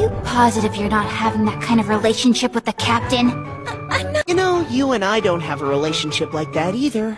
You positive you're not having that kind of relationship with the captain? I am not- You know, you and I don't have a relationship like that either.